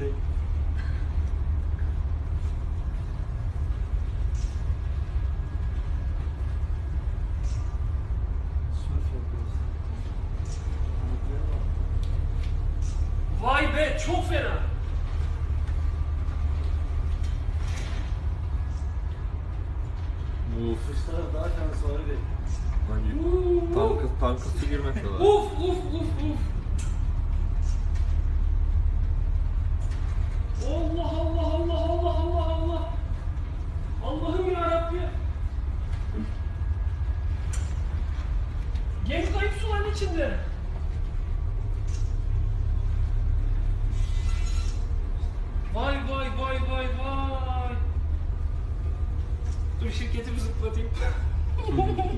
bak. Vay be çok fena. Uf. Kuşlara daha var öyle. Hangi? Tankı, tankı su girmek kadar. Uf uf uf uf. Gemi kayıp suların içinde. Vay vay vay vay vay. Dur şirketimi zıplatayım.